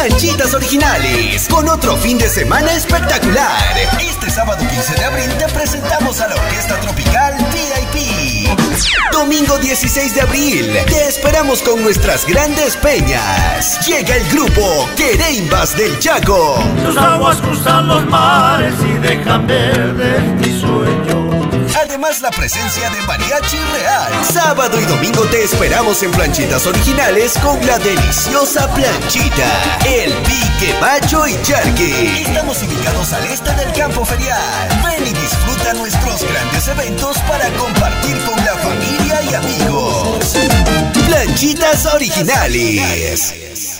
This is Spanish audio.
Planchitas Originales, con otro fin de semana espectacular. Este sábado 15 de abril te presentamos a la Orquesta Tropical VIP. Domingo 16 de abril, te esperamos con nuestras grandes peñas. Llega el grupo Quereimbas del Chaco. Tus aguas cruzan los mares y dejan sueño. Además, la presencia de Mariachi Real. Sábado y domingo te esperamos en Planchitas Originales con la deliciosa planchita, el pique macho y charque. Estamos ubicados al este del campo ferial. Ven y disfruta nuestros grandes eventos para compartir con la familia y amigos. Planchitas Originales.